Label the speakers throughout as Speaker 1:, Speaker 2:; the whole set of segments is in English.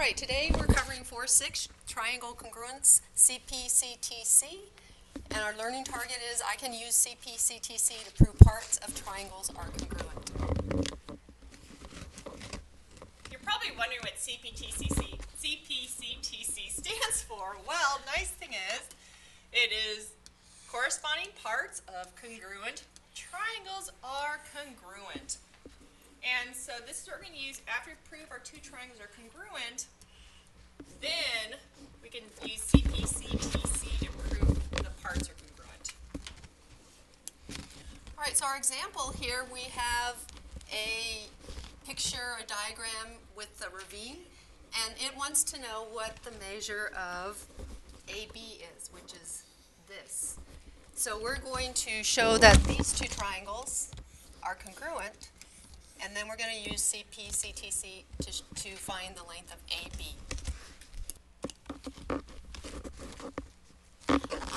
Speaker 1: right, today we're covering 4-6 triangle congruence, CPCTC. And our learning target is I can use CPCTC to prove parts of triangles are congruent.
Speaker 2: You're probably wondering what CPTCC, CPCTC stands for. Well, nice thing is, it is corresponding parts of congruent triangles are congruent. So this is what we're going to use after we prove our two triangles are congruent. Then we can use CPCTC to prove the parts are congruent.
Speaker 1: All right, so our example here, we have a picture, a diagram with a ravine, and it wants to know what the measure of AB is, which is this. So we're going to show that these two triangles are congruent, then we're going to use CP, CTC to, to find the length of AB.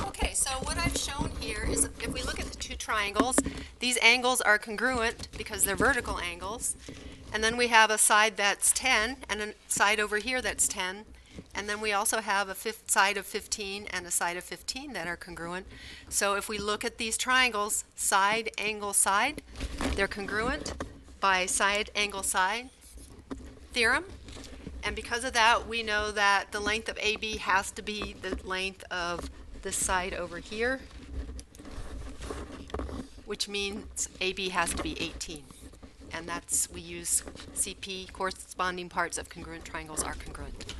Speaker 1: Okay, so what I've shown here is if we look at the two triangles, these angles are congruent because they're vertical angles. And then we have a side that's 10 and a side over here that's 10. And then we also have a fifth side of 15 and a side of 15 that are congruent. So if we look at these triangles, side, angle, side, they're congruent by side, angle, side theorem. And because of that, we know that the length of AB has to be the length of this side over here, which means AB has to be 18. And that's, we use CP, corresponding parts of congruent triangles are congruent.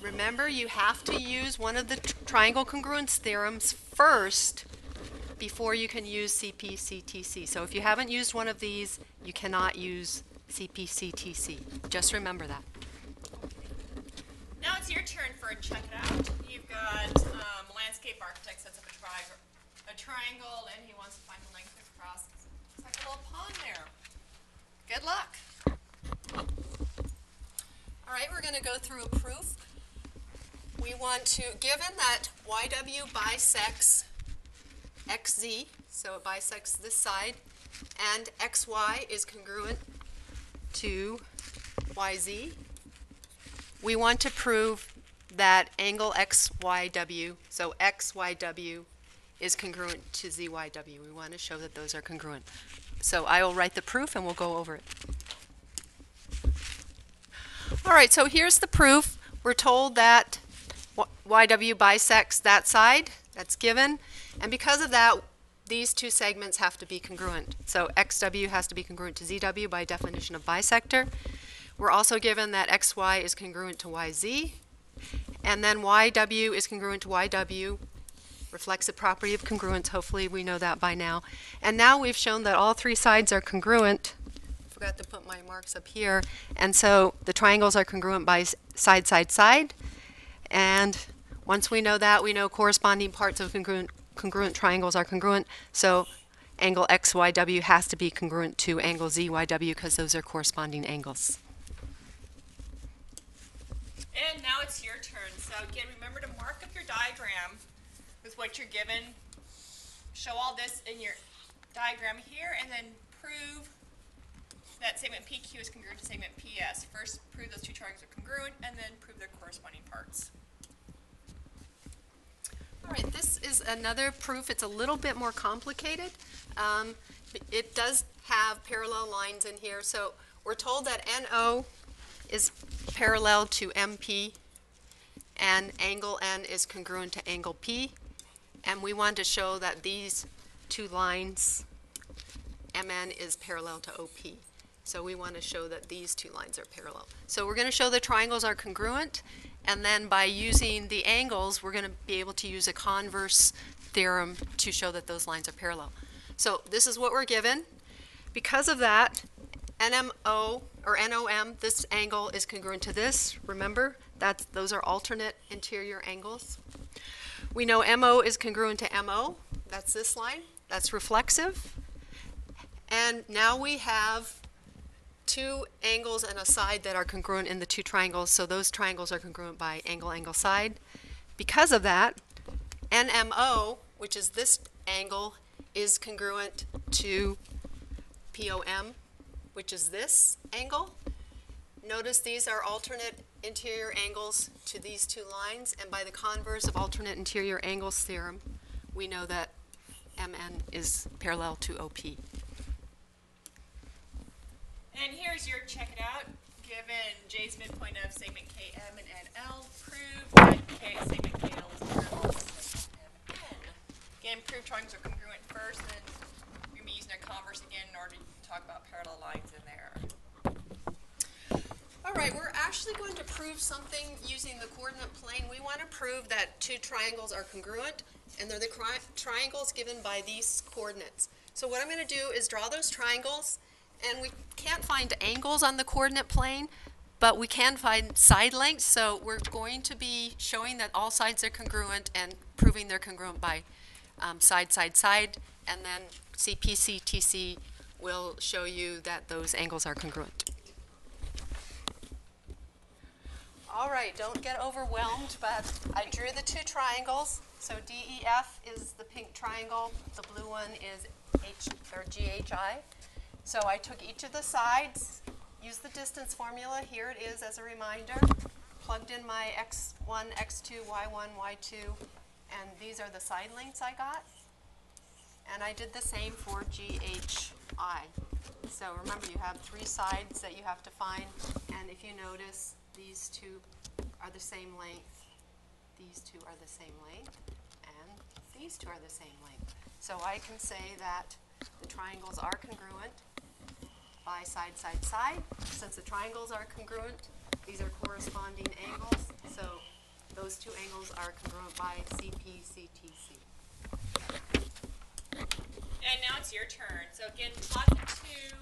Speaker 1: Remember, you have to use one of the triangle congruence theorems first before you can use CP-CTC. So if you haven't used one of these, you cannot use CP-CTC. Just remember that.
Speaker 2: Now it's your turn for a check it out. You've got um, landscape architect sets up a, tri- a triangle and he wants to find the length across. It's like a little pond there. Good luck.
Speaker 1: All right, we're going to go through a proof. We want to, given that YW bisects XZ, so it bisects this side, and XY is congruent to YZ, we want to prove that angle XYW, so XYW is congruent to ZYW. We want to show that those are congruent. So I will write the proof and we'll go over it. All right, so here's the proof. We're told that YW bisects that side, that's given, and because of that, these two segments have to be congruent. So XW has to be congruent to ZW by definition of bisector. We're also given that XY is congruent to YZ, and then YW is congruent to YW, reflexive property of congruence. Hopefully, we know that by now. And now we've shown that all three sides are congruent. Forgot to put my marks up here. And so the triangles are congruent by side, side, side. And once we know that, we know corresponding parts of congruent, congruent triangles are congruent. So angle XYW has to be congruent to angle ZYW because those are corresponding angles.
Speaker 2: And now it's your turn. So again, remember to mark up your diagram with what you're given. Show all this in your diagram here and then prove that segment PQ is congruent to segment PS. First, prove those two triangles are congruent and then prove their corresponding parts.
Speaker 1: All right, this is another proof. It's a little bit more complicated. Um, it does have parallel lines in here. So we're told that NO is parallel to MP and angle N is congruent to angle P. And we want to show that these two lines, MN is parallel to OP. So we want to show that these two lines are parallel. So we're going to show the triangles are congruent, and then by using the angles, we're going to be able to use a converse theorem to show that those lines are parallel. So this is what we're given. Because of that, NMO or NOM, this angle is congruent to this. Remember, that's those are alternate interior angles. We know MO is congruent to MO. That's this line. That's reflexive. And now we have two angles and a side that are congruent in the two triangles, so those triangles are congruent by angle, angle, side. Because of that, NMO, which is this angle, is congruent to POM, which is this angle. Notice these are alternate interior angles to these two lines, and by the converse of alternate interior angles theorem, we know that MN is parallel to OP.
Speaker 2: And here's your check it out. Given J's midpoint of segment KM and NL, prove that K segment KL is parallel to segment MN. Again, prove triangles are congruent first, and we're gonna be using a converse again in order to talk about parallel lines in there.
Speaker 1: All right, we're actually going to prove something using the coordinate plane. We want to prove that two triangles are congruent, and they're the triangles given by these coordinates. So what I'm going to do is draw those triangles, and we can't find angles on the coordinate plane, but we can find side lengths, so we're going to be showing that all sides are congruent and proving they're congruent by um, side, side, side, and then CPCTC will show you that those angles are congruent. All right, don't get overwhelmed, but I drew the two triangles. So DEF is the pink triangle, the blue one is H, or GHI. So I took each of the sides, used the distance formula, here it is as a reminder, plugged in my x1, x2, y1, y2, and these are the side lengths I got. And I did the same for GHI. So remember, you have three sides that you have to find, and if you notice, these two are the same length, these two are the same length, and these two are the same length. So I can say that the triangles are congruent by side, side, side. Since the triangles are congruent, these are corresponding angles, so those two angles are congruent by CP, CTC.
Speaker 2: And now it's your turn. So again, plot the two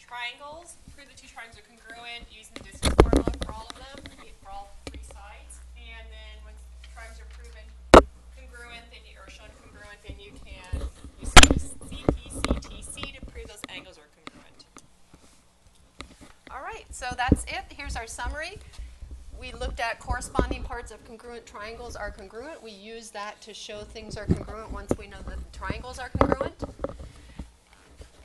Speaker 2: triangles, prove the two triangles are congruent using the distance formula for all of them, for all three sides. And then once the triangles are proven congruent, then you, or shown congruent, then you can use CPCTC to prove those angles are congruent.
Speaker 1: All right, so that's it. Here's our summary. We looked at corresponding parts of congruent triangles are congruent. We use that to show things are congruent once we know that the triangles are congruent.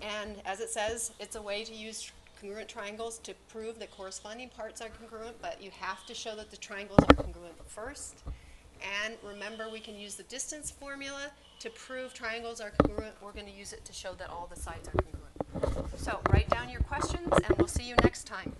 Speaker 1: And as it says, it's a way to use congruent triangles to prove that corresponding parts are congruent, but you have to show that the triangles are congruent first. And remember, we can use the distance formula to prove triangles are congruent. We're going to use it to show that all the sides are congruent. So write down your questions, and we'll see you next time.